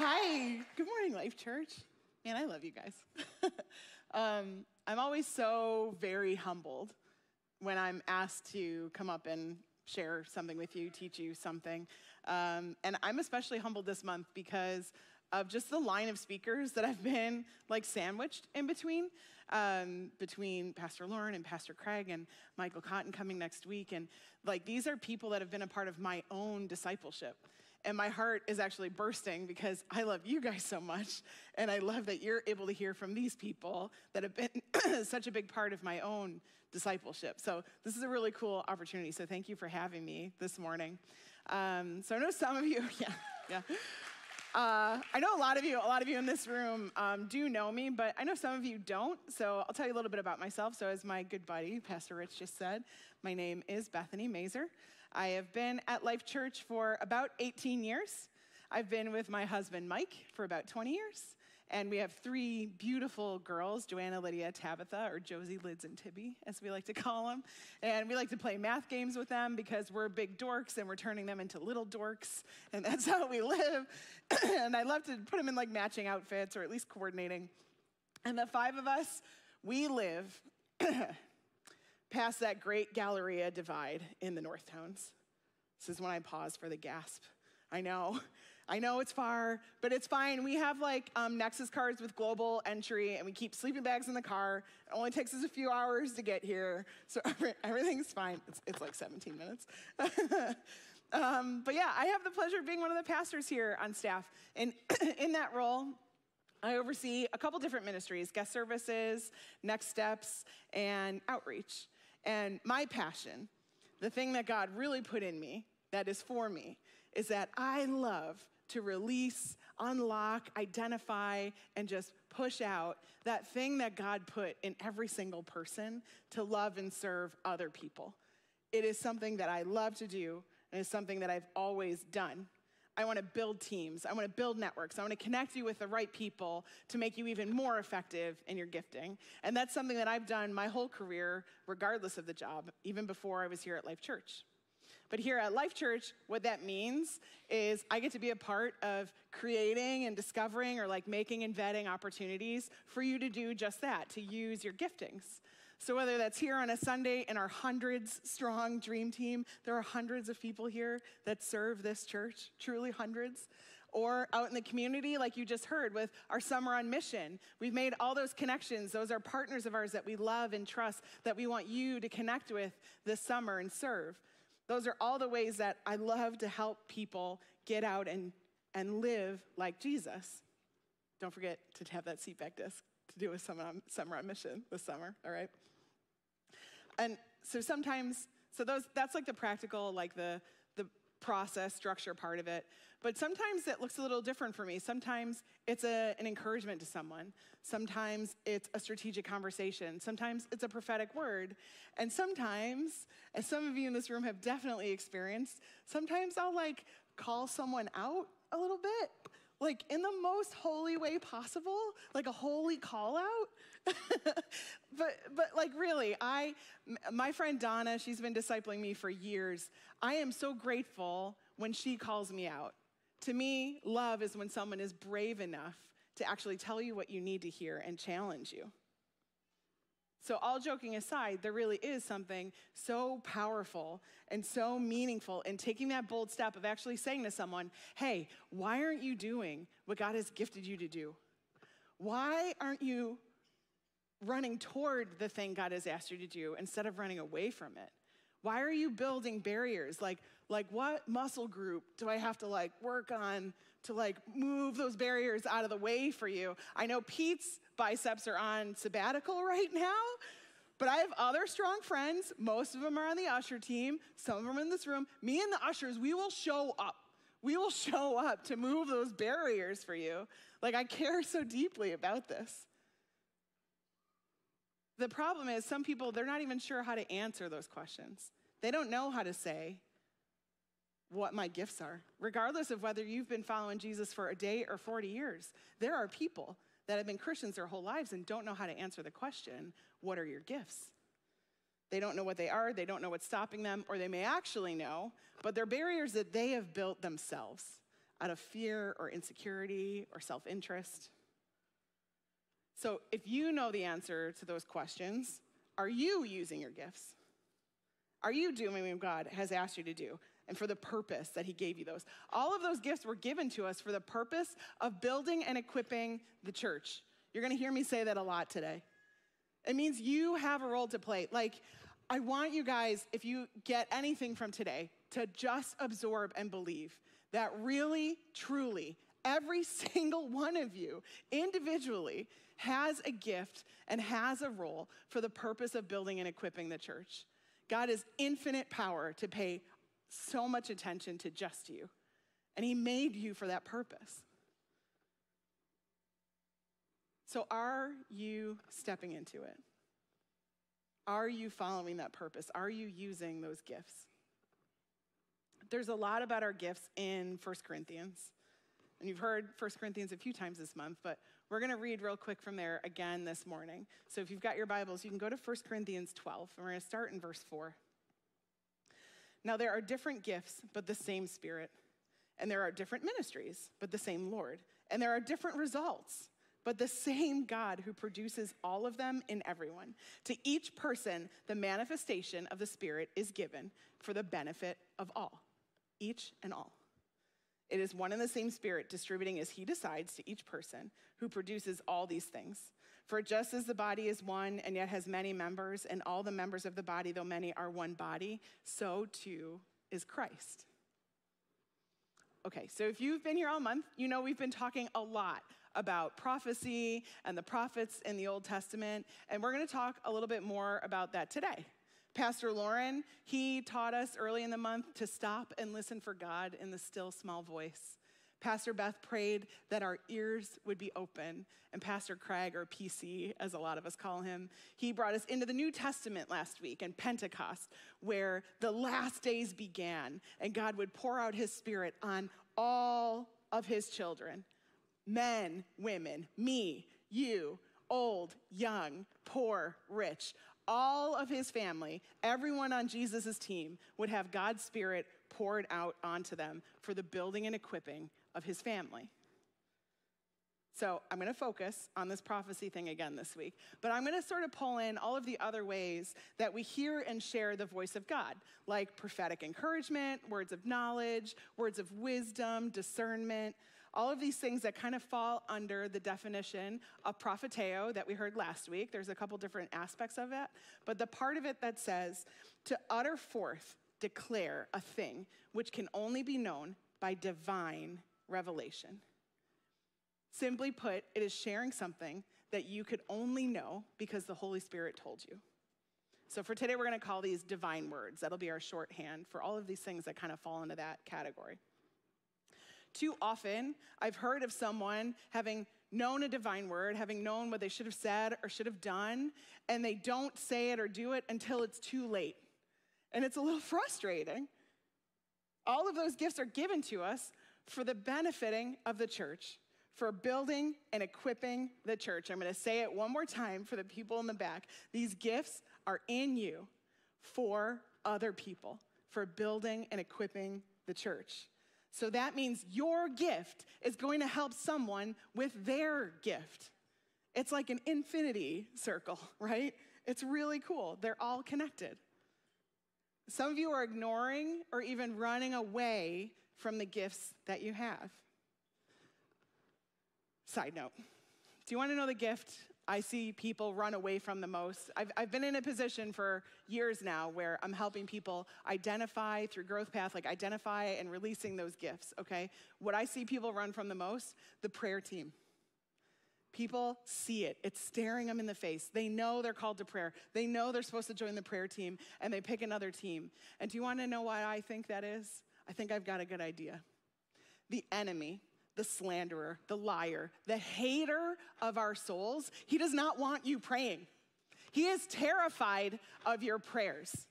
Hi. Good morning, Life Church. Man, I love you guys. um, I'm always so very humbled when I'm asked to come up and share something with you, teach you something. Um, and I'm especially humbled this month because of just the line of speakers that I've been like sandwiched in between, um, between Pastor Lauren and Pastor Craig and Michael Cotton coming next week. And like these are people that have been a part of my own discipleship. And my heart is actually bursting because I love you guys so much. And I love that you're able to hear from these people that have been such a big part of my own discipleship. So this is a really cool opportunity. So thank you for having me this morning. Um, so I know some of you, yeah, yeah. Uh, I know a lot of you, a lot of you in this room um, do know me, but I know some of you don't. So I'll tell you a little bit about myself. So as my good buddy, Pastor Rich just said, my name is Bethany Mazer. I have been at Life Church for about 18 years. I've been with my husband, Mike, for about 20 years. And we have three beautiful girls Joanna, Lydia, Tabitha, or Josie, Lids, and Tibby, as we like to call them. And we like to play math games with them because we're big dorks and we're turning them into little dorks. And that's how we live. and I love to put them in like matching outfits or at least coordinating. And the five of us, we live past that great Galleria divide in the North Towns. This is when I pause for the gasp. I know, I know it's far, but it's fine. We have like um, Nexus cards with global entry, and we keep sleeping bags in the car. It only takes us a few hours to get here, so everything's fine. It's, it's like 17 minutes. um, but yeah, I have the pleasure of being one of the pastors here on staff. And in that role, I oversee a couple different ministries guest services, next steps, and outreach. And my passion, the thing that God really put in me, that is for me, is that I love to release, unlock, identify, and just push out that thing that God put in every single person to love and serve other people. It is something that I love to do, and it's something that I've always done. I want to build teams. I want to build networks. I want to connect you with the right people to make you even more effective in your gifting. And that's something that I've done my whole career, regardless of the job, even before I was here at Life Church. But here at Life Church, what that means is I get to be a part of creating and discovering or like making and vetting opportunities for you to do just that, to use your giftings. So, whether that's here on a Sunday in our hundreds strong dream team, there are hundreds of people here that serve this church, truly hundreds. Or out in the community, like you just heard with our Summer on Mission. We've made all those connections. Those are partners of ours that we love and trust that we want you to connect with this summer and serve. Those are all the ways that I love to help people get out and, and live like Jesus. Don't forget to have that seatback disc to do with summer on, summer on mission this summer, all right? And so sometimes, so those that's like the practical, like the the process structure part of it. But sometimes it looks a little different for me. Sometimes it's a, an encouragement to someone. Sometimes it's a strategic conversation. Sometimes it's a prophetic word. And sometimes, as some of you in this room have definitely experienced, sometimes I'll like call someone out a little bit like in the most holy way possible, like a holy call out. but but like really, I my friend Donna, she's been discipling me for years. I am so grateful when she calls me out. To me, love is when someone is brave enough to actually tell you what you need to hear and challenge you. So, all joking aside, there really is something so powerful and so meaningful in taking that bold step of actually saying to someone, hey, why aren't you doing what God has gifted you to do? Why aren't you running toward the thing God has asked you to do instead of running away from it? Why are you building barriers? Like, like what muscle group do I have to like work on to like move those barriers out of the way for you? I know Pete's biceps are on sabbatical right now, but I have other strong friends. Most of them are on the usher team. Some of them in this room. Me and the ushers, we will show up. We will show up to move those barriers for you. Like I care so deeply about this. The problem is, some people, they're not even sure how to answer those questions. They don't know how to say what my gifts are, regardless of whether you've been following Jesus for a day or 40 years. There are people that have been Christians their whole lives and don't know how to answer the question, What are your gifts? They don't know what they are, they don't know what's stopping them, or they may actually know, but they're barriers that they have built themselves. out of fear or insecurity or self interest? So, if you know the answer to those questions, are you using your gifts? Are you doing what God has asked you to do and for the purpose that He gave you those? All of those gifts were given to us for the purpose of building and equipping the church. You're gonna hear me say that a lot today. It means you have a role to play. Like, I want you guys, if you get anything from today, to just absorb and believe that really, truly, every single one of you individually has a gift and has a role for the purpose of building and equipping the church. God has infinite power to pay so much attention to just you, and He made you for that purpose. So, are you stepping into it? Are you following that purpose? Are you using those gifts? There's a lot about our gifts in 1 Corinthians. And you've heard 1 Corinthians a few times this month, but we're going to read real quick from there again this morning. So if you've got your Bibles, you can go to 1 Corinthians 12, and we're going to start in verse 4. Now, there are different gifts, but the same Spirit. And there are different ministries, but the same Lord. And there are different results, but the same God who produces all of them in everyone. To each person, the manifestation of the Spirit is given for the benefit of all, each and all. It is one and the same Spirit distributing as He decides to each person who produces all these things. For just as the body is one and yet has many members, and all the members of the body, though many, are one body, so too is Christ. Okay, so if you've been here all month, you know we've been talking a lot about prophecy and the prophets in the Old Testament, and we're gonna talk a little bit more about that today. Pastor Lauren, he taught us early in the month to stop and listen for God in the still small voice. Pastor Beth prayed that our ears would be open. And Pastor Craig, or PC, as a lot of us call him, he brought us into the New Testament last week and Pentecost, where the last days began and God would pour out his spirit on all of his children men, women, me, you, old, young, poor, rich all of his family, everyone on Jesus' team, would have God's Spirit poured out onto them for the building and equipping of his family. So I'm going to focus on this prophecy thing again this week, but I'm going to sort of pull in all of the other ways that we hear and share the voice of God, like prophetic encouragement, words of knowledge, words of wisdom, discernment, all of these things that kind of fall under the definition of propheteo that we heard last week. There's a couple different aspects of it, but the part of it that says to utter forth, declare a thing which can only be known by divine revelation. Simply put, it is sharing something that you could only know because the Holy Spirit told you. So for today, we're going to call these divine words. That'll be our shorthand for all of these things that kind of fall into that category. Too often, I've heard of someone having known a divine word, having known what they should have said or should have done, and they don't say it or do it until it's too late. And it's a little frustrating. All of those gifts are given to us for the benefiting of the church, for building and equipping the church. I'm going to say it one more time for the people in the back. These gifts are in you for other people, for building and equipping the church. So that means your gift is going to help someone with their gift. It's like an infinity circle, right? It's really cool. They're all connected. Some of you are ignoring or even running away from the gifts that you have. Side note Do you want to know the gift I see people run away from the most. I've, I've been in a position for years now where I'm helping people identify through Growth Path, like identify and releasing those gifts, okay? What I see people run from the most, the prayer team. People see it. It's staring them in the face. They know they're called to prayer. They know they're supposed to join the prayer team, and they pick another team. And do you want to know why I think that is? I think I've got a good idea. The enemy the slanderer, the liar, the hater of our souls, he does not want you praying. He is terrified of your prayers.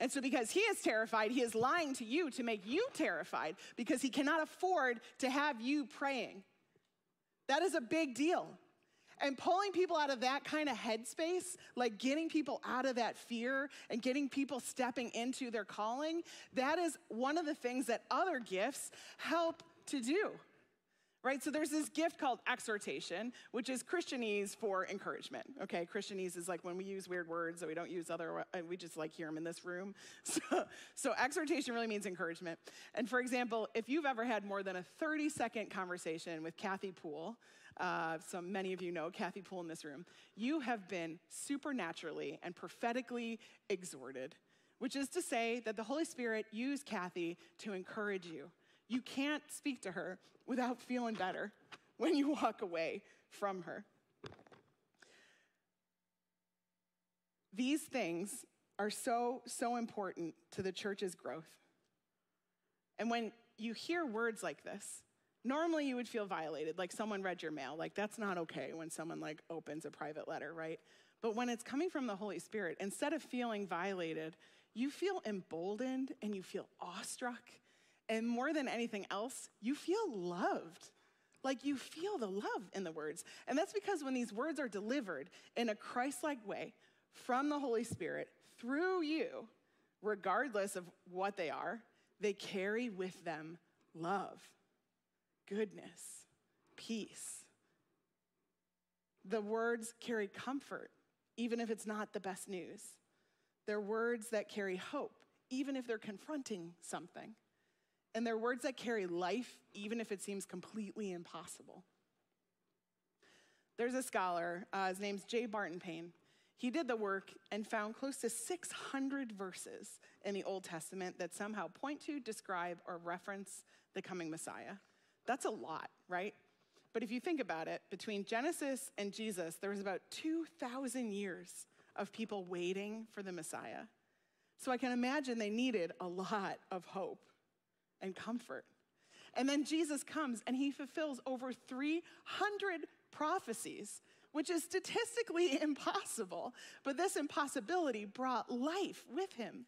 And so, because he is terrified, he is lying to you to make you terrified because he cannot afford to have you praying. That is a big deal. And pulling people out of that kind of headspace, like getting people out of that fear and getting people stepping into their calling, that is one of the things that other gifts help to do. Right? So there's this gift called exhortation, which is Christianese for encouragement. Okay, Christianese is like when we use weird words that we don't use other, uh, we just like hear them in this room. So, so exhortation really means encouragement. And for example, if you've ever had more than a 30 second conversation with Kathy Poole, uh, so many of you know Kathy Poole in this room, you have been supernaturally and prophetically exhorted, which is to say that the Holy Spirit used Kathy to encourage you. You can't speak to her without feeling better when you walk away from her. These things are so, so important to the church's growth. And when you hear words like this, normally you would feel violated, like someone read your mail. Like that's not okay when someone like opens a private letter, right? But when it's coming from the Holy Spirit, instead of feeling violated, you feel emboldened and you feel awestruck and more than anything else, you feel loved. Like you feel the love in the words. And that's because when these words are delivered in a Christ like way from the Holy Spirit through you, regardless of what they are, they carry with them love, goodness, peace. The words carry comfort, even if it's not the best news. They're words that carry hope, even if they're confronting something and they're words that carry life, even if it seems completely impossible. There's a scholar, uh, his name's J. Barton Payne. He did the work and found close to 600 verses in the Old Testament that somehow point to, describe, or reference the coming Messiah. That's a lot, right? But if you think about it, between Genesis and Jesus, there was about 2,000 years of people waiting for the Messiah. So I can imagine they needed a lot of hope and comfort. And then Jesus comes and he fulfills over 300 prophecies, which is statistically impossible. But this impossibility brought life with him.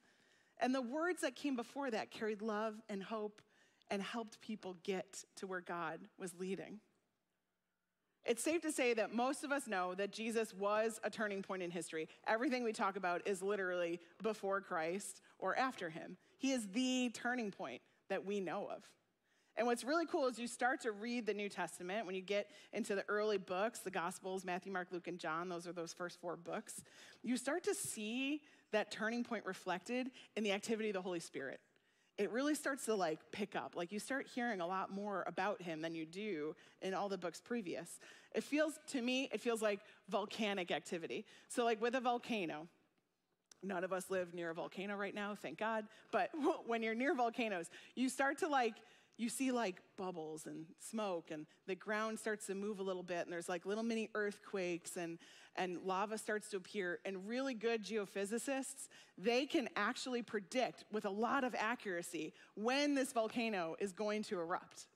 And the words that came before that carried love and hope and helped people get to where God was leading. It's safe to say that most of us know that Jesus was a turning point in history. Everything we talk about is literally before Christ or after him. He is the turning point that we know of. And what's really cool is you start to read the New Testament when you get into the early books, the Gospels, Matthew, Mark, Luke, and John, those are those first four books. You start to see that turning point reflected in the activity of the Holy Spirit. It really starts to like pick up. Like you start hearing a lot more about him than you do in all the books previous. It feels, to me, it feels like volcanic activity. So, like with a volcano, None of us live near a volcano right now, thank God. But when you're near volcanoes, you start to like, you see like bubbles and smoke, and the ground starts to move a little bit, and there's like little mini earthquakes, and, and lava starts to appear. And really good geophysicists, they can actually predict with a lot of accuracy when this volcano is going to erupt.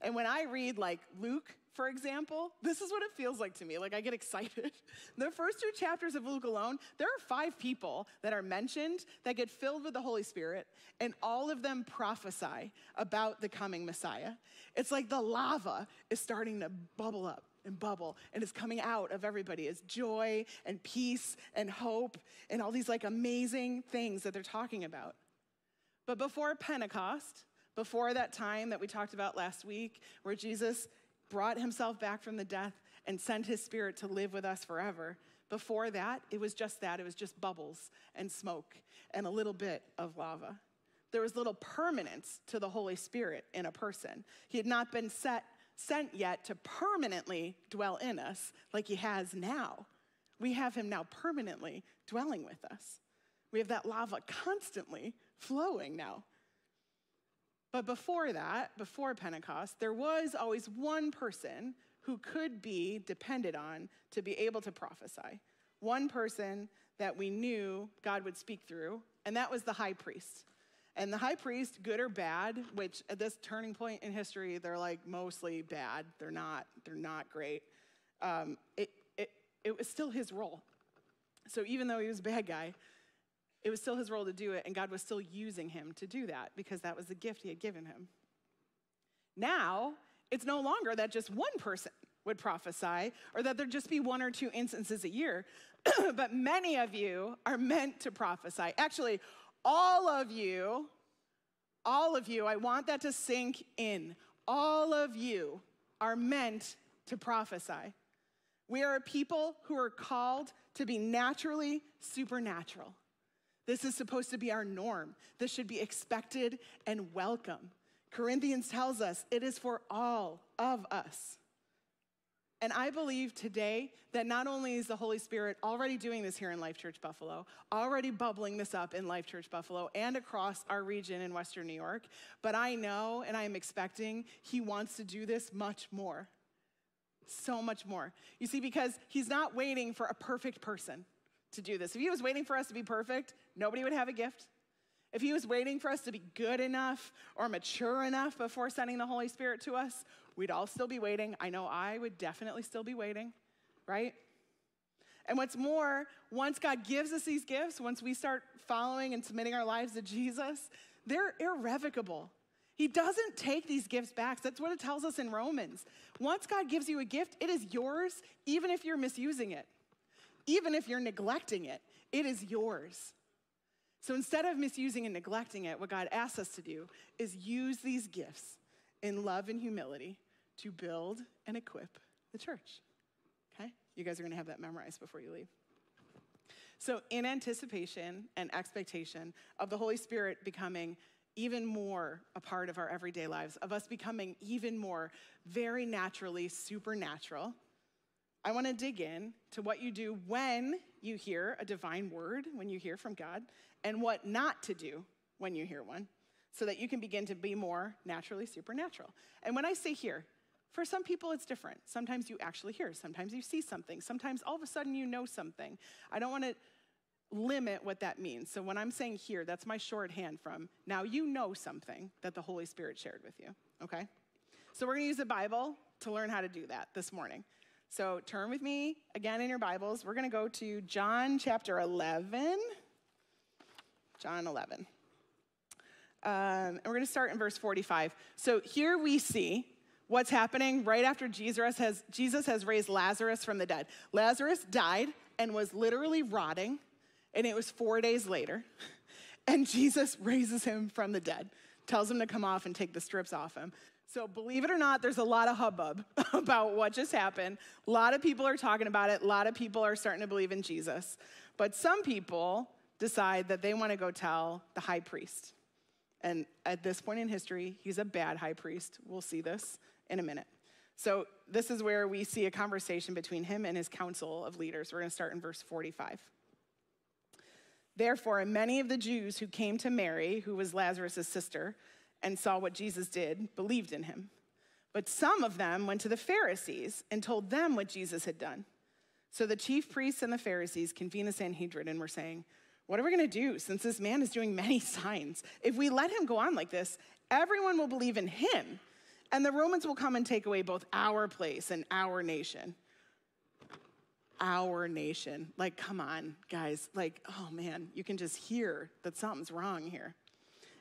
And when I read like Luke for example, this is what it feels like to me. Like I get excited. the first two chapters of Luke alone, there are five people that are mentioned that get filled with the Holy Spirit, and all of them prophesy about the coming Messiah. It's like the lava is starting to bubble up and bubble and it's coming out of everybody as joy and peace and hope and all these like amazing things that they're talking about. But before Pentecost, before that time that we talked about last week, where Jesus brought himself back from the death and sent his spirit to live with us forever. Before that, it was just that. It was just bubbles and smoke and a little bit of lava. There was little permanence to the Holy Spirit in a person. He had not been set, sent yet to permanently dwell in us like he has now. We have him now permanently dwelling with us. We have that lava constantly flowing now. But before that, before Pentecost, there was always one person who could be depended on to be able to prophesy. One person that we knew God would speak through, and that was the high priest. And the high priest, good or bad, which at this turning point in history, they're like mostly bad. They're not, they're not great. Um, it, it, it was still his role. So even though he was a bad guy, it was still his role to do it, and God was still using him to do that because that was the gift he had given him. Now, it's no longer that just one person would prophesy or that there'd just be one or two instances a year, but many of you are meant to prophesy. Actually, all of you, all of you, I want that to sink in. all of you are meant to prophesy. We are a people who are called to be naturally supernatural. This is supposed to be our norm. This should be expected and welcome. Corinthians tells us it is for all of us. And I believe today that not only is the Holy Spirit already doing this here in Life Church Buffalo, already bubbling this up in Life Church Buffalo and across our region in Western New York, but I know and I am expecting He wants to do this much more. So much more. You see, because He's not waiting for a perfect person to do this. If He was waiting for us to be perfect, nobody would have a gift. If He was waiting for us to be good enough or mature enough before sending the Holy Spirit to us, we'd all still be waiting. I know I would definitely still be waiting, right? And what's more, once God gives us these gifts, once we start following and submitting our lives to Jesus, they're irrevocable. He doesn't take these gifts back. That's what it tells us in Romans. Once God gives you a gift, it is yours, even if you're misusing it, even if you're neglecting it, it is yours. So instead of misusing and neglecting it, what God asks us to do is use these gifts in love and humility to build and equip the church. Okay? You guys are going to have that memorized before you leave. So, in anticipation and expectation of the Holy Spirit becoming even more a part of our everyday lives, of us becoming even more very naturally supernatural, I want to dig in to what you do when you hear a divine word, when you hear from God, and what not to do when you hear one, so that you can begin to be more naturally supernatural. And when I say hear, for some people, it's different. Sometimes you actually hear, sometimes you see something, sometimes all of a sudden you know something. I don't want to limit what that means. So when I'm saying hear, that's my shorthand from now you know something that the Holy Spirit shared with you, okay? So we're going to use the Bible to learn how to do that this morning. So turn with me again in your Bibles. We're going to go to John chapter 11. John 11. Um, and we're going to start in verse 45. So here we see what's happening right after Jesus has, Jesus has raised Lazarus from the dead. Lazarus died and was literally rotting, and it was four days later. And Jesus raises him from the dead, tells him to come off and take the strips off him. So, believe it or not, there's a lot of hubbub about what just happened. A lot of people are talking about it. A lot of people are starting to believe in Jesus. But some people decide that they want to go tell the high priest. And at this point in history, he's a bad high priest. We'll see this in a minute. So, this is where we see a conversation between him and his council of leaders. We're going to start in verse 45. Therefore, many of the Jews who came to Mary, who was Lazarus' sister, and saw what Jesus did, believed in him. But some of them went to the Pharisees and told them what Jesus had done. So the chief priests and the Pharisees convened the Sanhedrin and were saying, What are we going to do since this man is doing many signs? If we let him go on like this, everyone will believe in him and the Romans will come and take away both our place and our nation. Our nation. Like, come on, guys. Like, oh man, you can just hear that something's wrong here.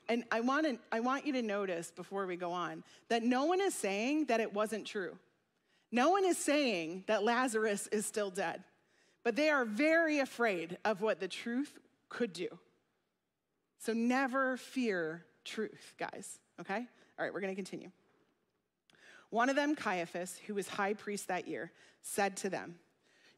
And I want, to, I want you to notice before we go on that no one is saying that it wasn't true. No one is saying that Lazarus is still dead, but they are very afraid of what the truth could do. So never fear truth, guys, okay? All right, we're gonna continue. One of them, Caiaphas, who was high priest that year, said to them,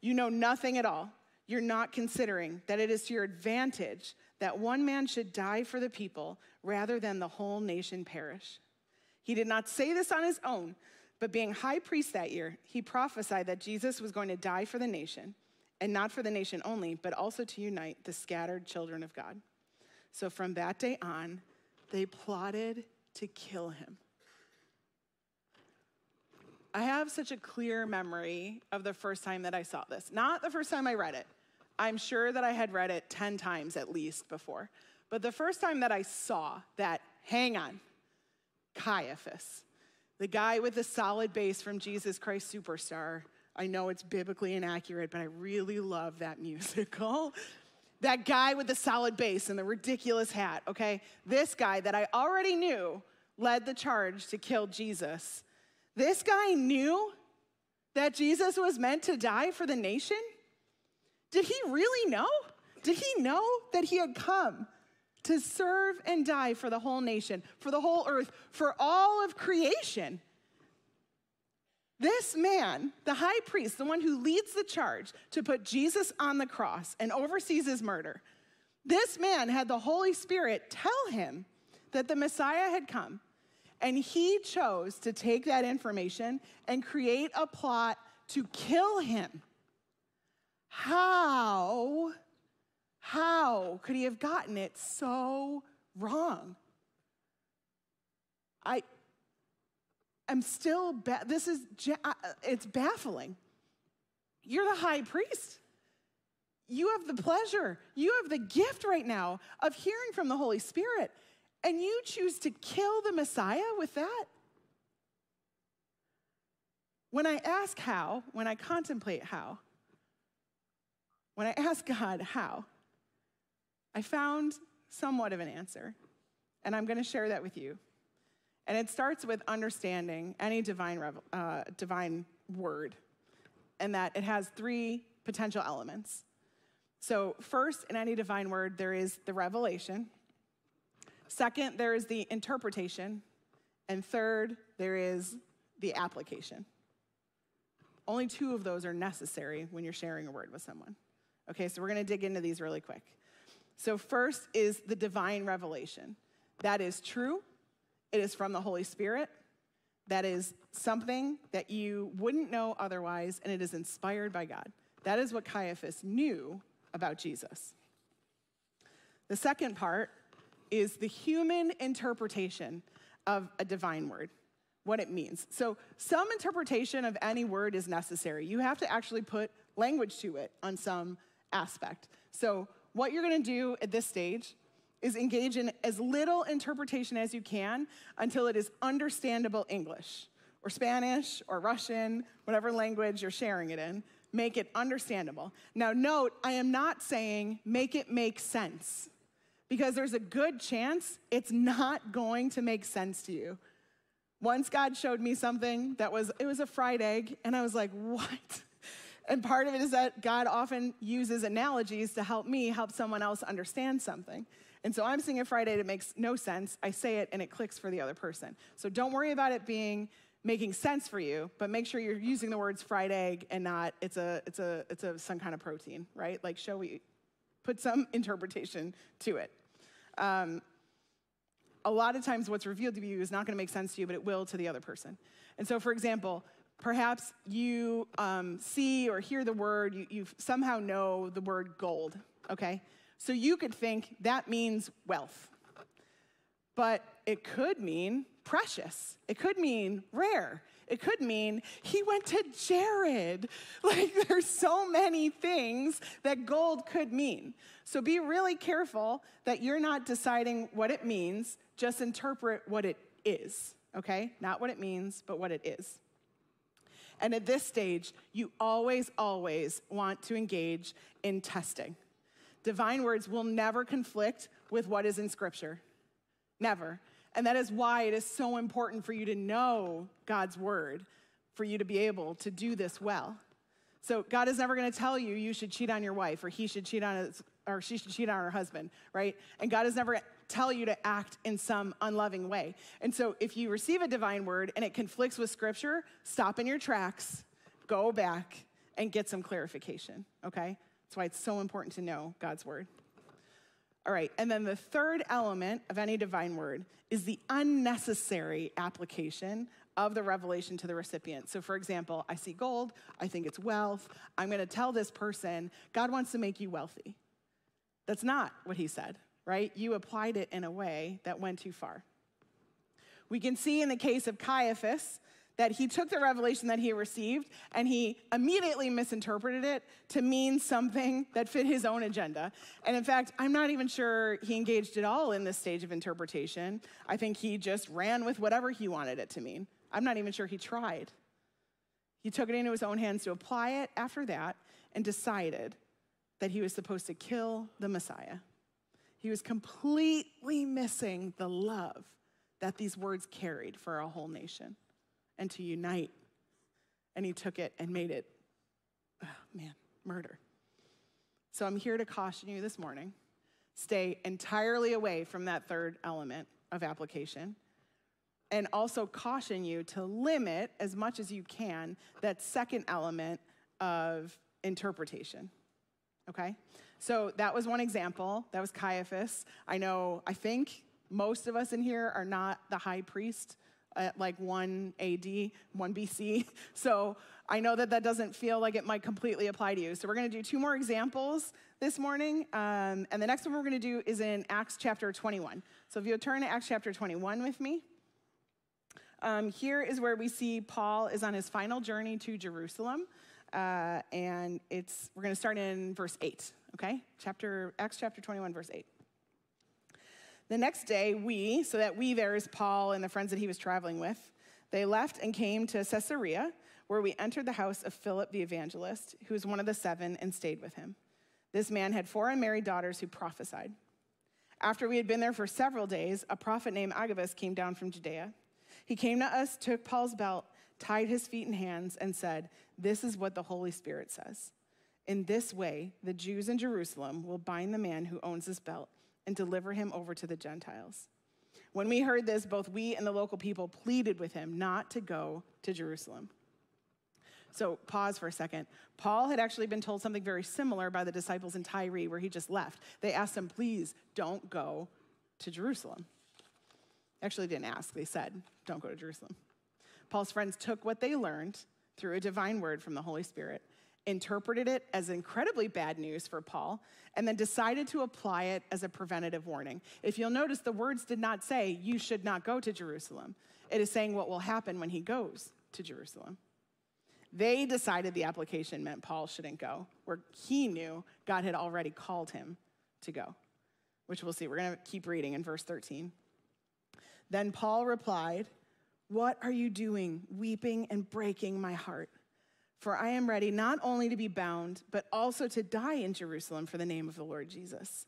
You know nothing at all. You're not considering that it is to your advantage that one man should die for the people rather than the whole nation perish. He did not say this on his own, but being high priest that year, he prophesied that Jesus was going to die for the nation, and not for the nation only, but also to unite the scattered children of God. So from that day on, they plotted to kill him. I have such a clear memory of the first time that I saw this. Not the first time I read it. I'm sure that I had read it 10 times at least before. But the first time that I saw that, hang on, Caiaphas, the guy with the solid bass from Jesus Christ Superstar. I know it's biblically inaccurate, but I really love that musical. that guy with the solid bass and the ridiculous hat, okay? This guy that I already knew led the charge to kill Jesus this guy knew that Jesus was meant to die for the nation? Did he really know? Did he know that he had come to serve and die for the whole nation, for the whole earth, for all of creation. This man, the high priest, the one who leads the charge to put Jesus on the cross and oversees his murder, this man had the Holy Spirit tell him that the Messiah had come. And he chose to take that information and create a plot to kill him. How, how could he have gotten it so wrong? I, am still, ba- this is, it's baffling. You're the high priest. You have the pleasure, you have the gift right now of hearing from the Holy Spirit, and you choose to kill the Messiah with that? When I ask how, when I contemplate how, when I ask God how, I found somewhat of an answer, and I'm going to share that with you. And it starts with understanding any divine, uh, divine word, and that it has three potential elements. So, first, in any divine word, there is the revelation. Second, there is the interpretation. And third, there is the application. Only two of those are necessary when you're sharing a word with someone. Okay, so we're gonna dig into these really quick. So, first is the divine revelation. That is true, it is from the Holy Spirit. That is something that you wouldn't know otherwise, and it is inspired by God. That is what Caiaphas knew about Jesus. The second part is the human interpretation of a divine word, what it means. So, some interpretation of any word is necessary. You have to actually put language to it on some aspect. So, what you're gonna do at this stage is engage in as little interpretation as you can until it is understandable English or Spanish or Russian, whatever language you're sharing it in. Make it understandable. Now, note, I am not saying make it make sense because there's a good chance it's not going to make sense to you. Once God showed me something that was, it was a fried egg, and I was like, what? And part of it is that God often uses analogies to help me help someone else understand something. And so I'm a fried egg that makes no sense. I say it and it clicks for the other person. So don't worry about it being making sense for you, but make sure you're using the words fried egg and not it's a it's a it's a some kind of protein, right? Like show we put some interpretation to it. Um, a lot of times what's revealed to you is not going to make sense to you, but it will to the other person. And so, for example, perhaps you um, see or hear the word, you, you somehow know the word gold, okay? So you could think that means wealth. But it could mean precious, it could mean rare, it could mean he went to Jared. Like there's so many things that gold could mean. So be really careful that you're not deciding what it means, just interpret what it is, okay? Not what it means, but what it is. And at this stage, you always, always want to engage in testing. Divine words will never conflict with what is in Scripture. Never. And that is why it is so important for you to know God's word, for you to be able to do this well. So God is never going to tell you you should cheat on your wife or he should cheat on his, or she should cheat on her husband, right? And God is never tell you to act in some unloving way. And so if you receive a divine word and it conflicts with scripture, stop in your tracks, go back and get some clarification, okay? That's why it's so important to know God's word. All right, and then the third element of any divine word is the unnecessary application of the revelation to the recipient. So, for example, I see gold, I think it's wealth. I'm gonna tell this person, God wants to make you wealthy. That's not what he said, right? You applied it in a way that went too far. We can see in the case of Caiaphas that he took the revelation that he received and he immediately misinterpreted it to mean something that fit his own agenda. And in fact, I'm not even sure he engaged at all in this stage of interpretation. I think he just ran with whatever he wanted it to mean. I'm not even sure he tried. He took it into his own hands to apply it after that and decided that he was supposed to kill the Messiah. He was completely missing the love that these words carried for a whole nation and to unite. And he took it and made it, oh man, murder. So I'm here to caution you this morning stay entirely away from that third element of application and also caution you to limit as much as you can that second element of interpretation. Okay? So that was one example. That was Caiaphas. I know, I think most of us in here are not the high priest at like 1 AD, 1 BC. So I know that that doesn't feel like it might completely apply to you. So we're going to do two more examples this morning. Um, and the next one we're going to do is in Acts chapter 21. So if you'll turn to Acts chapter 21 with me. Um, here is where we see Paul is on his final journey to Jerusalem. Uh, and it's we're going to start in verse 8, okay? Chapter Acts chapter 21 verse 8. The next day, we, so that we there is Paul and the friends that he was traveling with, they left and came to Caesarea, where we entered the house of Philip the evangelist, who was one of the seven, and stayed with him. This man had four unmarried daughters who prophesied. After we had been there for several days, a prophet named Agabus came down from Judea. He came to us, took Paul's belt, tied his feet and hands, and said, This is what the Holy Spirit says. In this way, the Jews in Jerusalem will bind the man who owns this belt and deliver him over to the Gentiles. When we heard this, both we and the local people pleaded with him not to go to Jerusalem. So, pause for a second. Paul had actually been told something very similar by the disciples in Tyre, where he just left. They asked him, please don't go to Jerusalem. Actually, didn't ask, they said, don't go to Jerusalem. Paul's friends took what they learned through a divine word from the Holy Spirit, interpreted it as incredibly bad news for Paul, and then decided to apply it as a preventative warning. If you'll notice, the words did not say, You should not go to Jerusalem. It is saying what will happen when he goes to Jerusalem. They decided the application meant Paul shouldn't go, where he knew God had already called him to go, which we'll see. We're going to keep reading in verse 13. Then Paul replied, What are you doing, weeping and breaking my heart? For I am ready not only to be bound, but also to die in Jerusalem for the name of the Lord Jesus.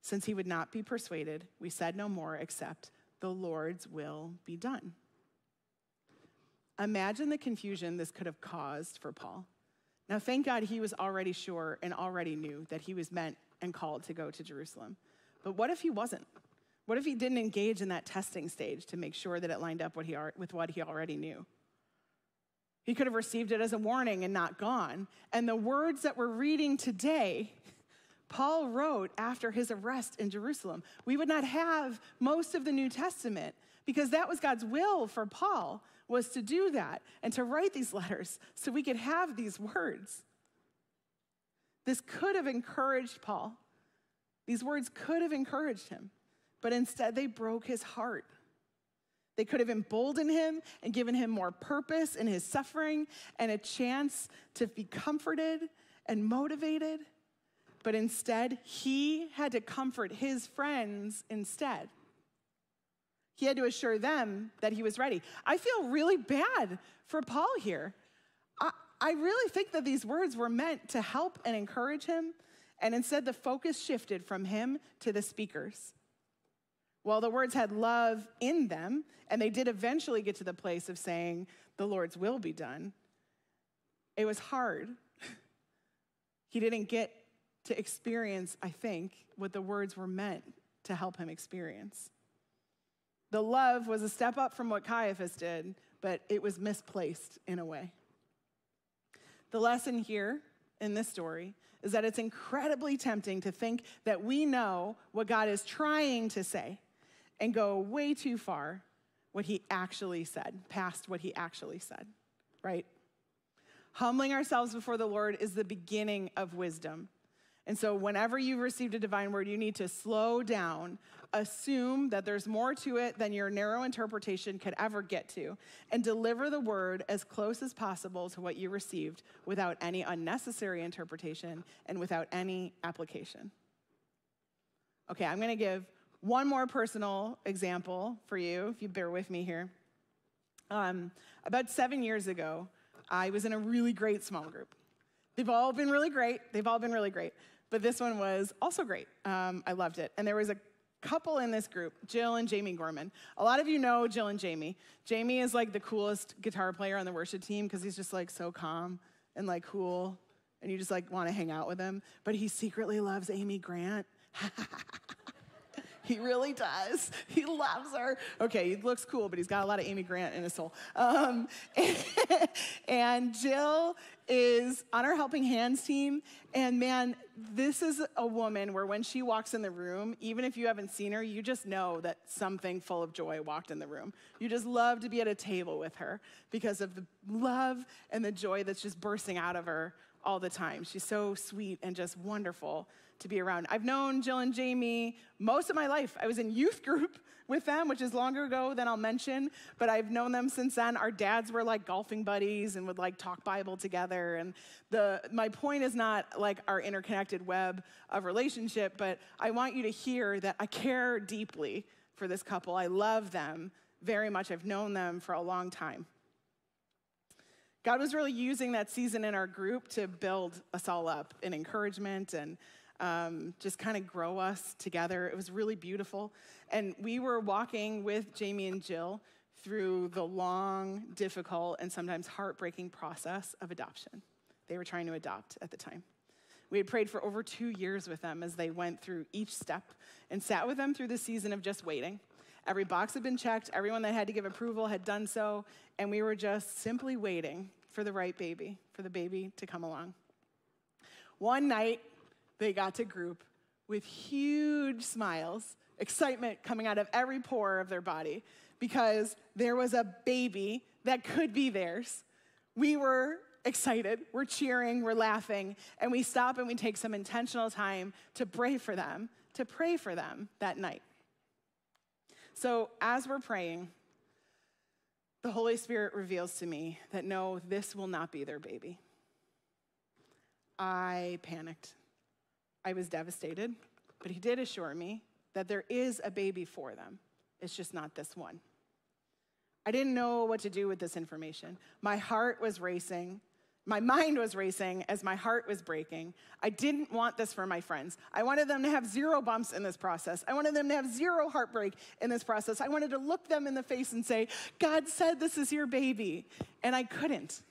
Since he would not be persuaded, we said no more except, The Lord's will be done. Imagine the confusion this could have caused for Paul. Now, thank God he was already sure and already knew that he was meant and called to go to Jerusalem. But what if he wasn't? What if he didn't engage in that testing stage to make sure that it lined up what he, with what he already knew? He could have received it as a warning and not gone. And the words that we're reading today, Paul wrote after his arrest in Jerusalem. We would not have most of the New Testament because that was God's will for Paul was to do that and to write these letters so we could have these words. This could have encouraged Paul. These words could have encouraged him, but instead they broke his heart. They could have emboldened him and given him more purpose in his suffering and a chance to be comforted and motivated. But instead, he had to comfort his friends instead. He had to assure them that he was ready. I feel really bad for Paul here. I, I really think that these words were meant to help and encourage him, and instead the focus shifted from him to the speakers. While the words had love in them, and they did eventually get to the place of saying, The Lord's will be done, it was hard. he didn't get to experience, I think, what the words were meant to help him experience. The love was a step up from what Caiaphas did, but it was misplaced in a way. The lesson here in this story is that it's incredibly tempting to think that we know what God is trying to say and go way too far what he actually said, past what he actually said, right? Humbling ourselves before the Lord is the beginning of wisdom. And so, whenever you've received a divine word, you need to slow down, assume that there's more to it than your narrow interpretation could ever get to, and deliver the word as close as possible to what you received without any unnecessary interpretation and without any application. Okay, I'm to give one more personal example for you, if you bear with me here. Um, about seven years ago, I was in a really great small group. They've all been really great. They've all been really great. But this one was also great. Um, I loved it. And there was a couple in this group, Jill and Jamie Gorman. A lot of you know Jill and Jamie. Jamie is like the coolest guitar player on the worship team because he's just like so calm and like cool, and you just like want to hang out with him. But he secretly loves Amy Grant. He really does. He loves her. Okay, he looks cool, but he's got a lot of Amy Grant in his soul. Um, and, and Jill is on our Helping Hands team. And man, this is a woman where when she walks in the room, even if you haven't seen her, you just know that something full of joy walked in the room. You just love to be at a table with her because of the love and the joy that's just bursting out of her all the time. She's so sweet and just wonderful to be around. I've known Jill and Jamie most of my life. I was in youth group with them, which is longer ago than I'll mention, but I've known them since then. Our dads were like golfing buddies and would like talk Bible together. And the my point is not like our interconnected web of relationship, but I want you to hear that I care deeply for this couple. I love them very much. I've known them for a long time. God was really using that season in our group to build us all up in encouragement and um, just kind of grow us together. It was really beautiful. And we were walking with Jamie and Jill through the long, difficult, and sometimes heartbreaking process of adoption. They were trying to adopt at the time. We had prayed for over two years with them as they went through each step and sat with them through the season of just waiting. Every box had been checked, everyone that had to give approval had done so, and we were just simply waiting for the right baby, for the baby to come along. One night, they got to group with huge smiles, excitement coming out of every pore of their body because there was a baby that could be theirs. We were excited, we're cheering, we're laughing, and we stop and we take some intentional time to pray for them, to pray for them that night. So, as we're praying, the Holy Spirit reveals to me that no, this will not be their baby. I panicked. I was devastated, but he did assure me that there is a baby for them. It's just not this one. I didn't know what to do with this information. My heart was racing. My mind was racing as my heart was breaking. I didn't want this for my friends. I wanted them to have zero bumps in this process. I wanted them to have zero heartbreak in this process. I wanted to look them in the face and say, God said this is your baby. And I couldn't.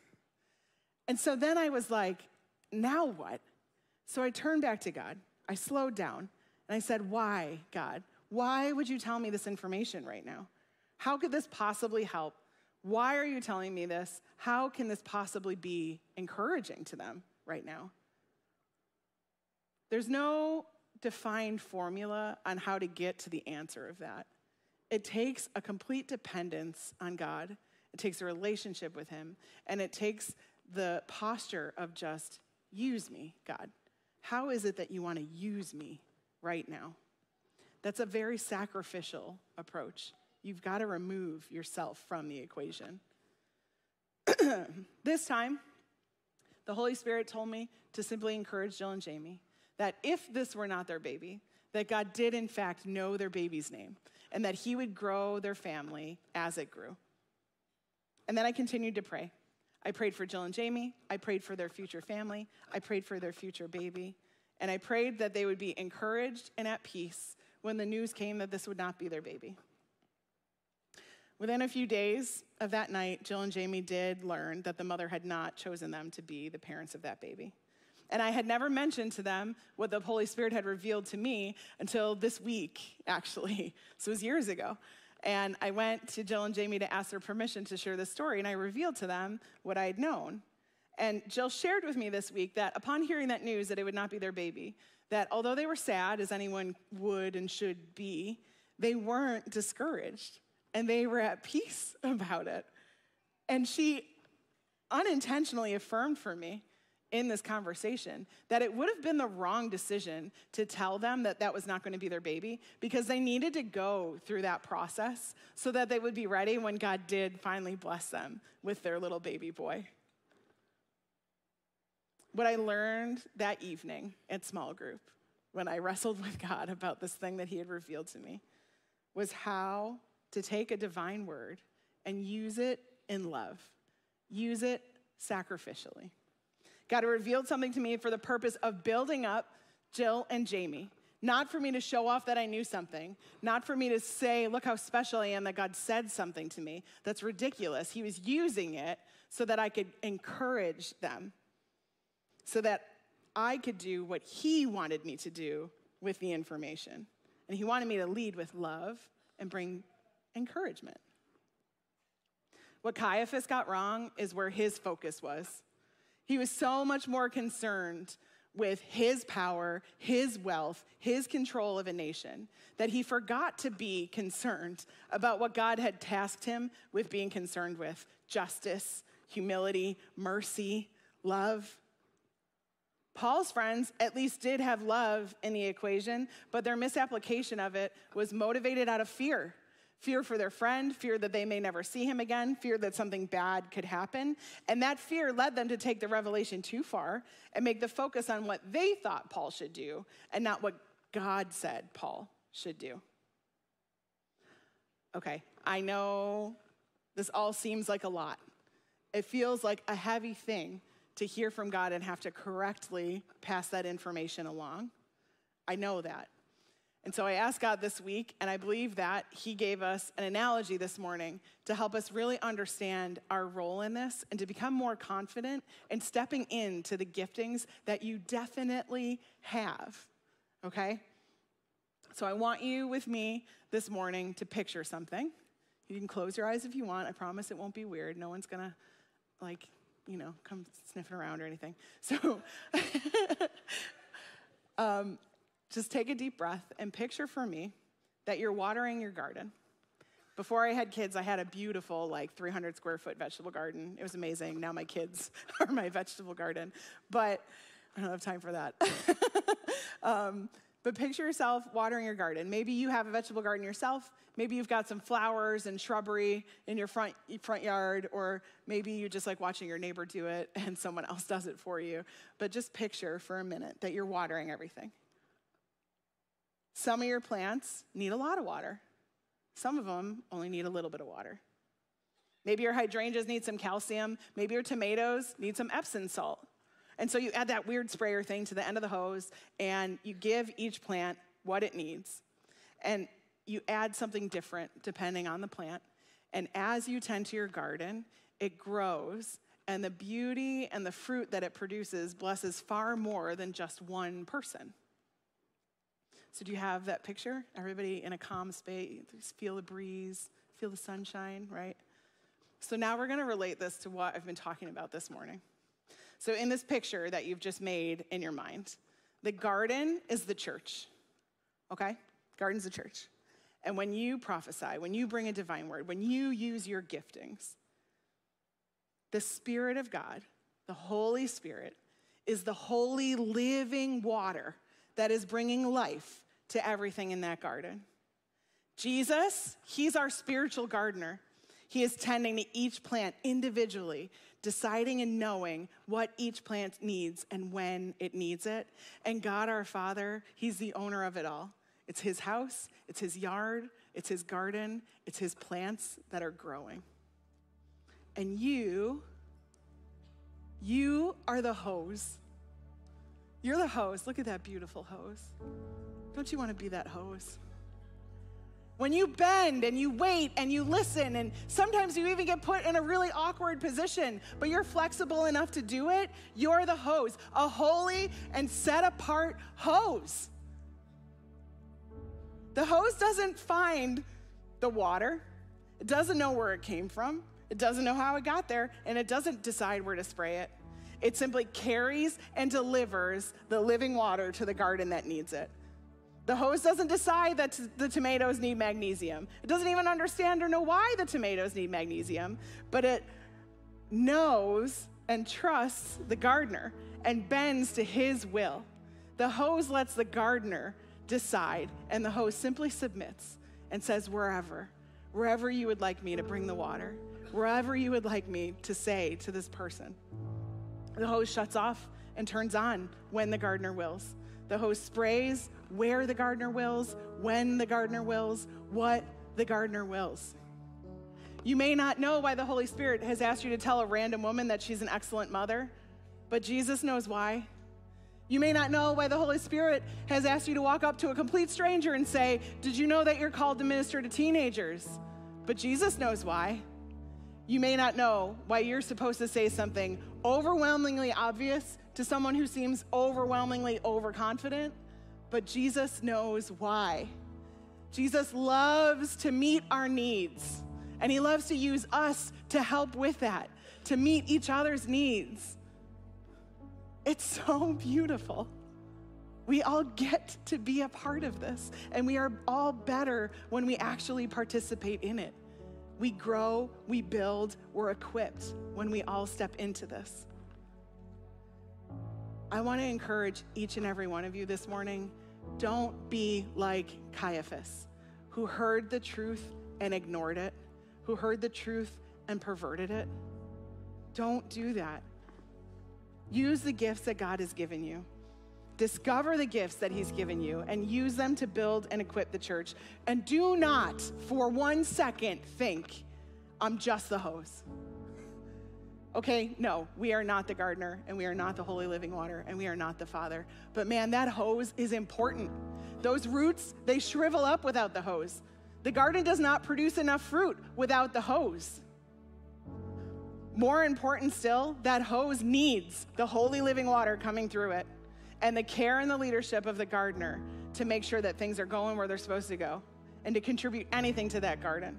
And so then I was like, now what? So I turned back to God. I slowed down and I said, Why, God? Why would you tell me this information right now? How could this possibly help? Why are you telling me this? How can this possibly be encouraging to them right now? There's no defined formula on how to get to the answer of that. It takes a complete dependence on God, it takes a relationship with Him, and it takes the posture of just use me, God. How is it that you want to use me right now? That's a very sacrificial approach. You've got to remove yourself from the equation. this time, the Holy Spirit told me to simply encourage Jill and Jamie that if this were not their baby, that God did in fact know their baby's name and that He would grow their family as it grew. And then I continued to pray. I prayed for Jill and Jamie. I prayed for their future family. I prayed for their future baby. And I prayed that they would be encouraged and at peace when the news came that this would not be their baby. Within a few days of that night, Jill and Jamie did learn that the mother had not chosen them to be the parents of that baby. And I had never mentioned to them what the Holy Spirit had revealed to me until this week, actually. So it was years ago. And I went to Jill and Jamie to ask their permission to share this story, and I revealed to them what I had known. And Jill shared with me this week that upon hearing that news that it would not be their baby, that although they were sad, as anyone would and should be, they weren't discouraged and they were at peace about it. And she unintentionally affirmed for me in this conversation that it would have been the wrong decision to tell them that that was not going to be their baby because they needed to go through that process so that they would be ready when God did finally bless them with their little baby boy. What I learned that evening at small group when I wrestled with God about this thing that He had revealed to me was how to take a divine word and use it in love, use it sacrificially. God revealed something to me for the purpose of building up Jill and Jamie. Not for me to show off that I knew something, not for me to say, look how special I am that God said something to me. That's ridiculous. He was using it so that I could encourage them, so that I could do what He wanted me to do with the information. And he wanted me to lead with love and bring encouragement. What Caiaphas got wrong is where his focus was. He was so much more concerned with his power, his wealth, his control of a nation that he forgot to be concerned about what God had tasked him with being concerned with justice, humility, mercy, love. Paul's friends at least did have love in the equation, but their misapplication of it was motivated out of fear fear for their friend, fear that they may never see him again, fear that something bad could happen. And that fear led them to take the revelation too far and make the focus on what they thought Paul should do and not what God said Paul should do. Okay, I know this all seems like a lot. It feels like a heavy thing to hear from God and have to correctly pass that information along. I know that. And so I asked God this week, and I believe that He gave us an analogy this morning to help us really understand our role in this and to become more confident in stepping into the giftings that you definitely have. Okay? So I want you with me this morning to picture something. You can close your eyes if you want. I promise it won't be weird. No one's gonna, like, you know, come sniffing around or anything. So, um, just take a deep breath and picture for me that you're watering your garden. Before I had kids, I had a beautiful, like 300 square foot vegetable garden. It was amazing. Now my kids are my vegetable garden, but I don't have time for that. um, but picture yourself watering your garden. Maybe you have a vegetable garden yourself. Maybe you've got some flowers and shrubbery in your front, front yard, or maybe you're just like watching your neighbor do it and someone else does it for you. But just picture for a minute that you're watering everything. Some of your plants need a lot of water. Some of them only need a little bit of water. Maybe your hydrangeas need some calcium. Maybe your tomatoes need some Epsom salt. And so you add that weird sprayer thing to the end of the hose and you give each plant what it needs. And you add something different depending on the plant. And as you tend to your garden, it grows and the beauty and the fruit that it produces blesses far more than just one person. So, do you have that picture? Everybody in a calm space, feel the breeze, feel the sunshine, right? So, now we're going to relate this to what I've been talking about this morning. So, in this picture that you've just made in your mind, the garden is the church, okay? Garden's the church. And when you prophesy, when you bring a divine word, when you use your giftings, the Spirit of God, the Holy Spirit, is the holy living water that is bringing life to everything in that garden. Jesus, he's our spiritual gardener. He is tending to each plant individually, deciding and knowing what each plant needs and when it needs it. And God our Father, he's the owner of it all. It's his house, it's his yard, it's his garden, it's his plants that are growing. And you, you are the hose you're the hose. Look at that beautiful hose. Don't you want to be that hose? When you bend and you wait and you listen, and sometimes you even get put in a really awkward position, but you're flexible enough to do it, you're the hose, a holy and set apart hose. The hose doesn't find the water, it doesn't know where it came from, it doesn't know how it got there, and it doesn't decide where to spray it. It simply carries and delivers the living water to the garden that needs it. The hose doesn't decide that the tomatoes need magnesium. It doesn't even understand or know why the tomatoes need magnesium, but it knows and trusts the gardener and bends to his will. The hose lets the gardener decide, and the hose simply submits and says, Wherever, wherever you would like me to bring the water, wherever you would like me to say to this person. The hose shuts off and turns on when the gardener wills. The hose sprays where the gardener wills, when the gardener wills, what the gardener wills. You may not know why the Holy Spirit has asked you to tell a random woman that she's an excellent mother, but Jesus knows why. You may not know why the Holy Spirit has asked you to walk up to a complete stranger and say, Did you know that you're called to minister to teenagers? But Jesus knows why. You may not know why you're supposed to say something overwhelmingly obvious to someone who seems overwhelmingly overconfident, but Jesus knows why. Jesus loves to meet our needs, and he loves to use us to help with that, to meet each other's needs. It's so beautiful. We all get to be a part of this, and we are all better when we actually participate in it. We grow, we build, we're equipped when we all step into this. I want to encourage each and every one of you this morning don't be like Caiaphas, who heard the truth and ignored it, who heard the truth and perverted it. Don't do that. Use the gifts that God has given you. Discover the gifts that He's given you and use them to build and equip the church. And do not for one second think, I'm just the hose. Okay, no, we are not the gardener and we are not the holy living water and we are not the father. But man, that hose is important. Those roots, they shrivel up without the hose. The garden does not produce enough fruit without the hose. More important still, that hose needs the holy living water coming through it and the care and the leadership of the gardener to make sure that things are going where they're supposed to go and to contribute anything to that garden.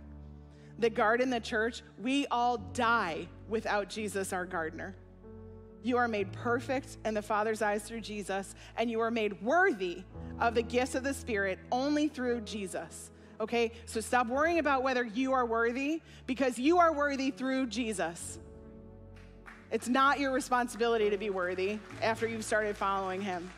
The garden, the church, we all die without Jesus, our gardener. You are made perfect in the Father's eyes through Jesus, and you are made worthy of the gifts of the Spirit only through Jesus. Okay? So stop worrying about whether you are worthy because you are worthy through Jesus. It's not your responsibility to be worthy after you've started following him.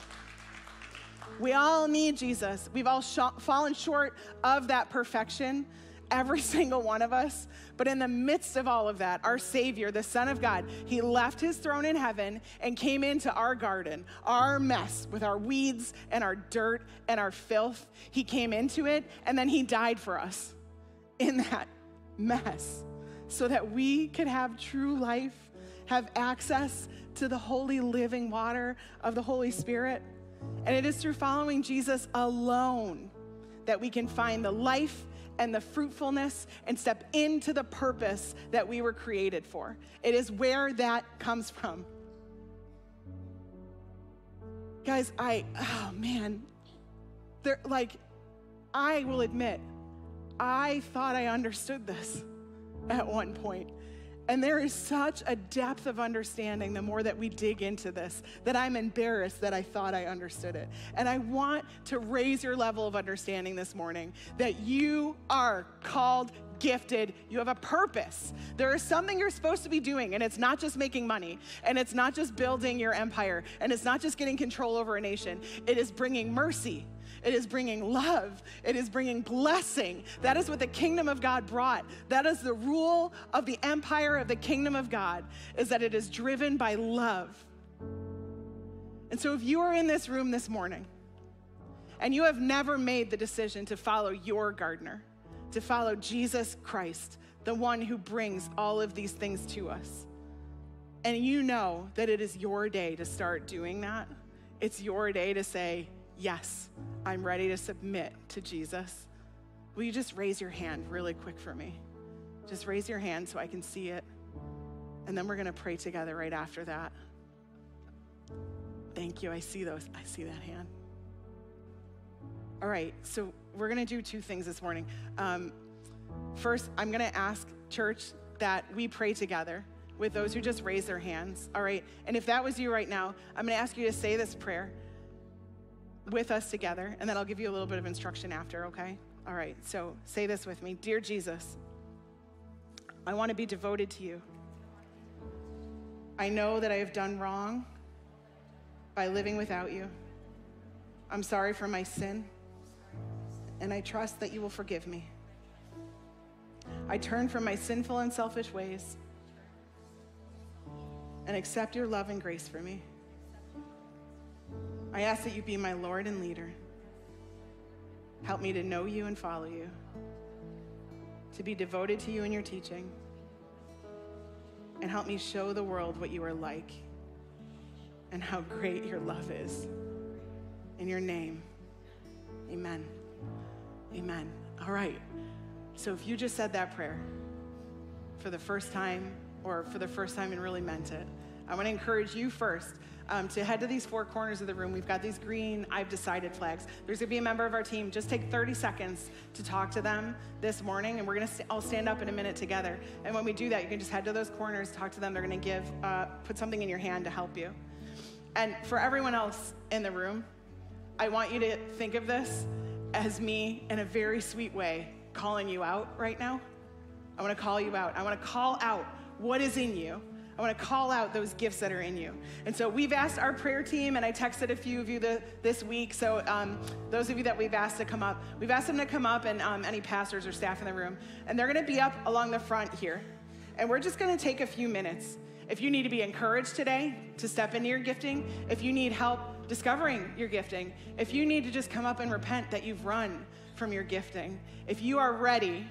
We all need Jesus. We've all sh- fallen short of that perfection, every single one of us. But in the midst of all of that, our Savior, the Son of God, He left His throne in heaven and came into our garden, our mess with our weeds and our dirt and our filth. He came into it and then He died for us in that mess so that we could have true life have access to the holy living water of the Holy Spirit. And it is through following Jesus alone that we can find the life and the fruitfulness and step into the purpose that we were created for. It is where that comes from. Guys, I, oh man, there, like, I will admit, I thought I understood this at one point. And there is such a depth of understanding the more that we dig into this that I'm embarrassed that I thought I understood it. And I want to raise your level of understanding this morning that you are called gifted. You have a purpose. There is something you're supposed to be doing, and it's not just making money, and it's not just building your empire, and it's not just getting control over a nation. It is bringing mercy it is bringing love. It is bringing blessing. That is what the kingdom of God brought. That is the rule of the empire of the kingdom of God, is that it is driven by love. And so if you are in this room this morning and you have never made the decision to follow your gardener, to follow Jesus Christ, the one who brings all of these things to us, and you know that it is your day to start doing that, it's your day to say, Yes, I'm ready to submit to Jesus. Will you just raise your hand really quick for me? Just raise your hand so I can see it. And then we're going to pray together right after that. Thank you. I see those. I see that hand. All right, so we're going to do two things this morning. Um, first, I'm going to ask church that we pray together with those who just raise their hands. All right, and if that was you right now, I'm going to ask you to say this prayer with us together, and then I'll give you a little bit of instruction after, okay? All right, so say this with me Dear Jesus, I want to be devoted to you. I know that I have done wrong by living without you. I'm sorry for my sin, and I trust that you will forgive me. I turn from my sinful and selfish ways and accept your love and grace for me. I ask that you be my Lord and leader. Help me to know you and follow you, to be devoted to you and your teaching, and help me show the world what you are like and how great your love is. In your name, amen. Amen. All right. So if you just said that prayer for the first time or for the first time and really meant it, I want to encourage you first um, to head to these four corners of the room. We've got these green I've decided flags. There's going to be a member of our team. Just take 30 seconds to talk to them this morning, and we're going to st- all stand up in a minute together. And when we do that, you can just head to those corners, talk to them. They're going to give, uh, put something in your hand to help you. And for everyone else in the room, I want you to think of this as me in a very sweet way calling you out right now. I want to call you out. I want to call out what is in you. I want to call out those gifts that are in you. And so we've asked our prayer team, and I texted a few of you the, this week. So um, those of you that we've asked to come up, we've asked them to come up, and um, any pastors or staff in the room, and they're going to be up along the front here. And we're just going to take a few minutes. If you need to be encouraged today to step into your gifting, if you need help discovering your gifting, if you need to just come up and repent that you've run from your gifting, if you are ready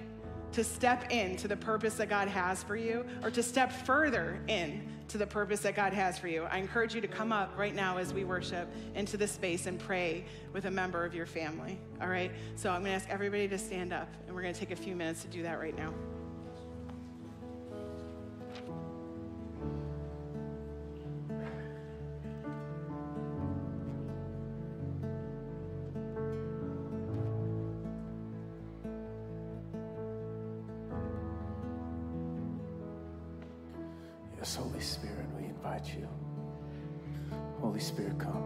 to step into the purpose that God has for you or to step further in to the purpose that God has for you, I encourage you to come up right now as we worship into this space and pray with a member of your family. All right? So I'm going to ask everybody to stand up, and we're going to take a few minutes to do that right now. Yes, Holy Spirit, we invite you. Holy Spirit, come.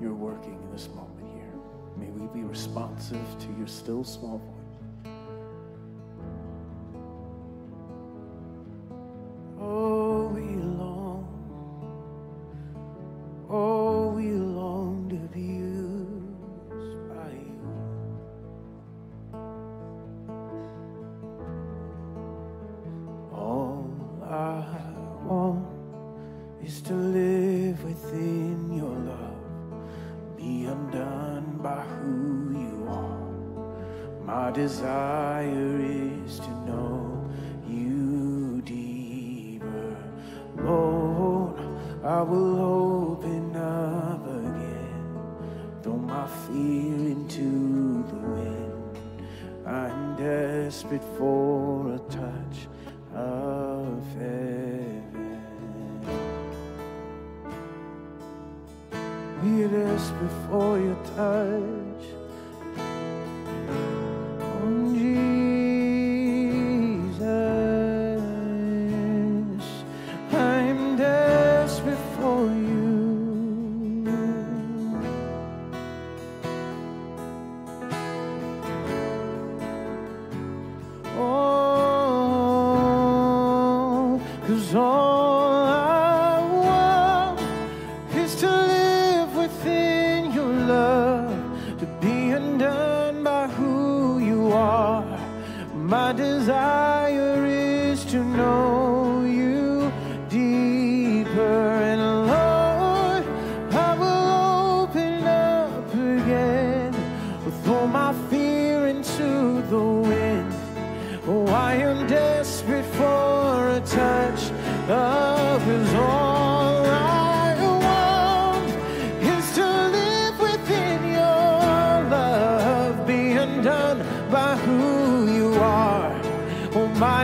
You're working in this moment here. May we be responsive to your still small voice.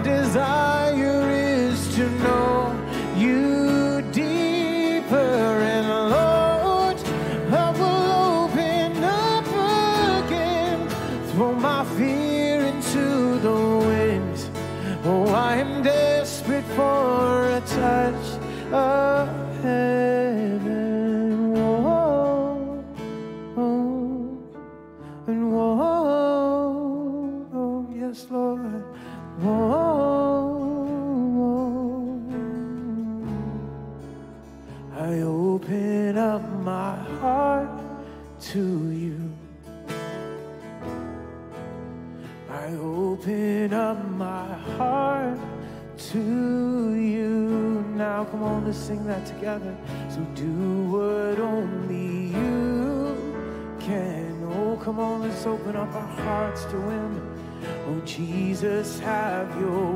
Desire Jesus, have your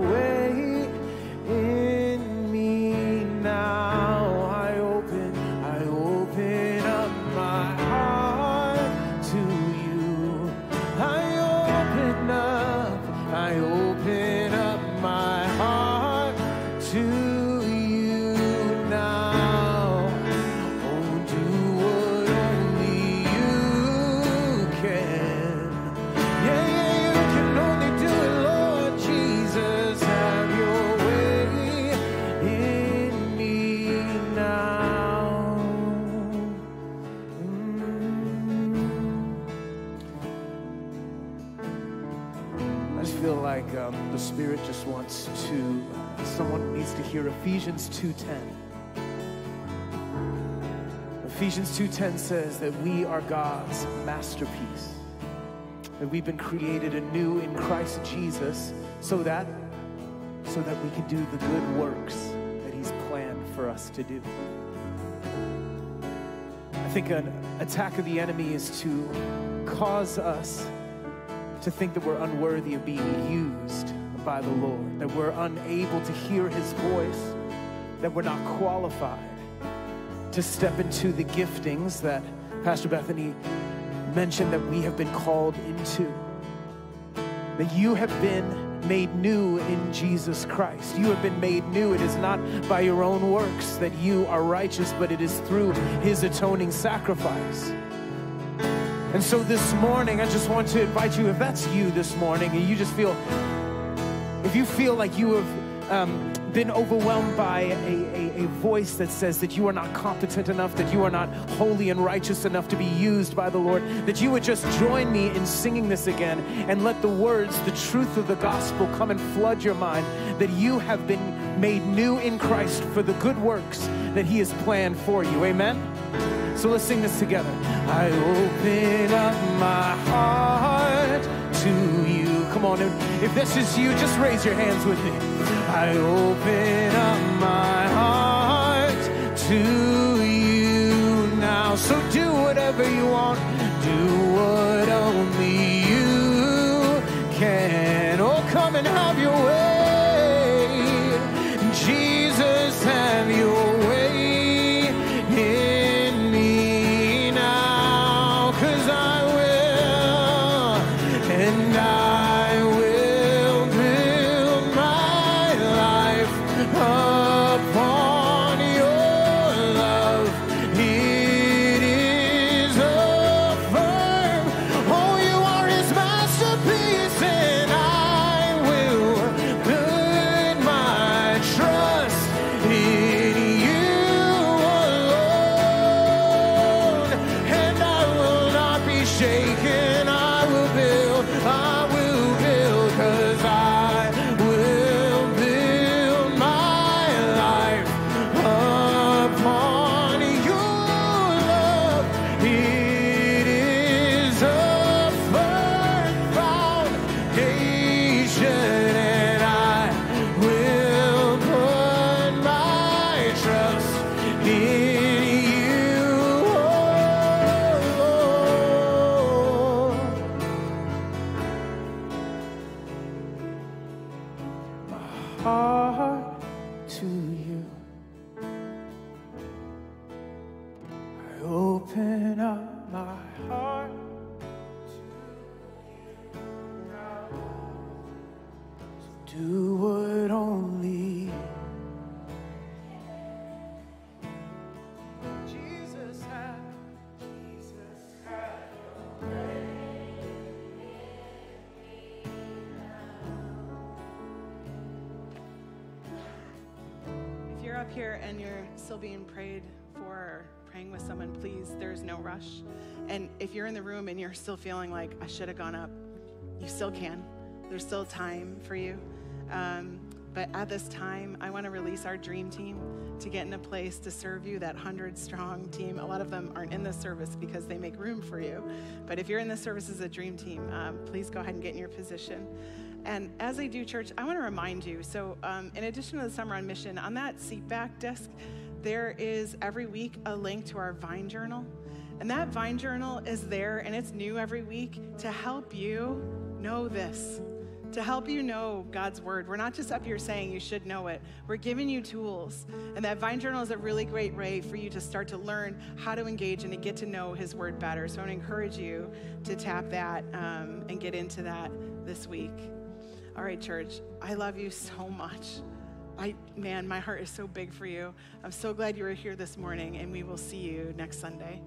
Um, Spirit just wants to, someone needs to hear Ephesians 2.10. Ephesians 2.10 says that we are God's masterpiece. That we've been created anew in Christ Jesus so that, so that we can do the good works that he's planned for us to do. I think an attack of the enemy is to cause us to think that we're unworthy of being used by the Lord, that we're unable to hear his voice, that we're not qualified to step into the giftings that Pastor Bethany mentioned that we have been called into. That you have been made new in Jesus Christ. You have been made new. It is not by your own works that you are righteous, but it is through his atoning sacrifice. And so this morning, I just want to invite you, if that's you this morning, and you just feel, if you feel like you have um, been overwhelmed by a, a, a, voice that says that you are not competent enough, that you are not holy and righteous enough to be used by the Lord, that you would just join me in singing this again and let the words, the truth of the gospel come and flood your mind, that you have been made new in Christ for the good works that He has planned for you. Amen? So let's sing this together. I open up my heart to you. Come on, if this is you, just raise your hands with me. I open up my heart to you now. So do whatever you want, up here and you're still being prayed for or praying with someone, please, there's no rush. And if you're in the room and you're still feeling like I should have gone up, you still can. There's still time for you. Um, but at this time, I want to release our dream team to get in a place to serve you, that 100 strong team. A lot of them aren't in this service because they make room for you. But if you're in this service as a dream team, um, please go ahead and get in your position. And as I do, church, I want to remind you so, um, in addition to the Summer on Mission, on that seat back desk, there is every week a link to our Vine Journal. And that Vine Journal is there and it's new every week to help you know this, to help you know God's Word. We're not just up here saying you should know it, we're giving you tools. And that Vine Journal is a really great way for you to start to learn how to engage and to get to know His Word better. So I want to encourage you to tap that um, and get into that this week. All right, church, I love you so much. I, man, my heart is so big for you. I'm so glad you were here this morning, and we will see you next Sunday.